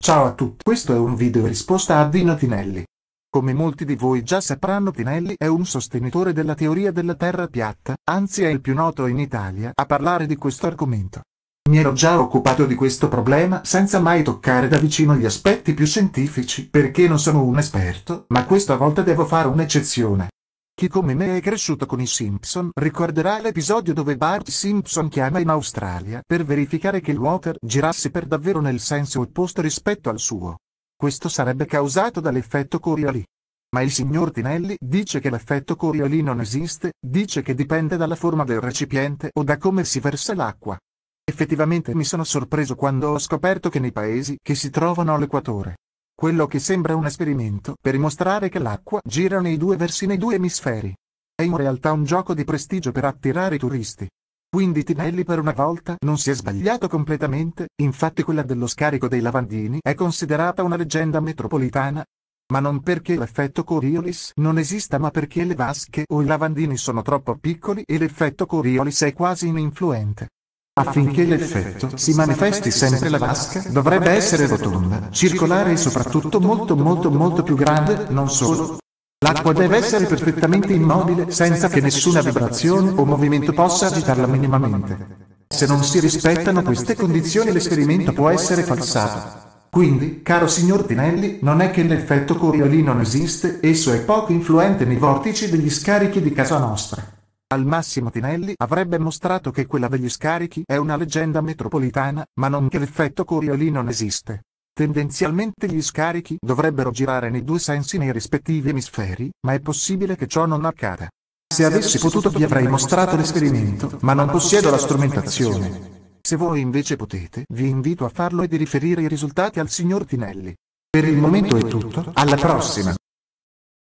Ciao a tutti, questo è un video risposta a Dino Tinelli. Come molti di voi già sapranno Tinelli è un sostenitore della teoria della terra piatta, anzi è il più noto in Italia a parlare di questo argomento. Mi ero già occupato di questo problema senza mai toccare da vicino gli aspetti più scientifici perché non sono un esperto, ma questa volta devo fare un'eccezione. Chi come me è cresciuto con i Simpson ricorderà l'episodio dove Bart Simpson chiama in Australia per verificare che il water girasse per davvero nel senso opposto rispetto al suo. Questo sarebbe causato dall'effetto Coriolis. Ma il signor Tinelli dice che l'effetto Coriolis non esiste, dice che dipende dalla forma del recipiente o da come si versa l'acqua. Effettivamente mi sono sorpreso quando ho scoperto che nei paesi che si trovano all'equatore quello che sembra un esperimento per dimostrare che l'acqua gira nei due versi nei due emisferi. È in realtà un gioco di prestigio per attirare i turisti. Quindi Tinelli per una volta non si è sbagliato completamente, infatti quella dello scarico dei lavandini è considerata una leggenda metropolitana. Ma non perché l'effetto Coriolis non esista ma perché le vasche o i lavandini sono troppo piccoli e l'effetto Coriolis è quasi ininfluente. Affinché l'effetto si manifesti sempre la vasca dovrebbe essere rotonda, circolare e soprattutto molto molto molto più grande, non solo. L'acqua deve essere perfettamente immobile senza che nessuna vibrazione o movimento possa agitarla minimamente. Se non si rispettano queste condizioni l'esperimento può essere falsato. Quindi, caro signor Tinelli, non è che l'effetto Coriolis non esiste, esso è poco influente nei vortici degli scarichi di casa nostra. Al massimo Tinelli avrebbe mostrato che quella degli scarichi è una leggenda metropolitana, ma non che l'effetto Coriolis non esiste. Tendenzialmente gli scarichi dovrebbero girare nei due sensi nei rispettivi emisferi, ma è possibile che ciò non accada. Se avessi potuto vi avrei mostrato l'esperimento, ma non possiedo la strumentazione. Se voi invece potete, vi invito a farlo e di riferire i risultati al signor Tinelli. Per il momento è tutto, alla prossima!